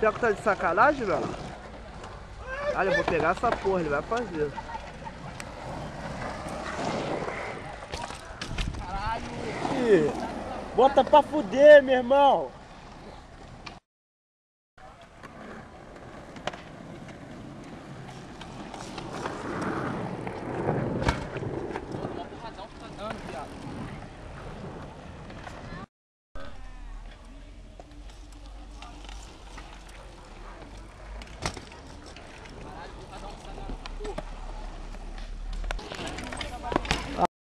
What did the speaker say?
Pior que tá de sacanagem, velho? Olha, eu vou pegar essa porra, ele vai fazer. Caralho! Bota pra fuder, meu irmão.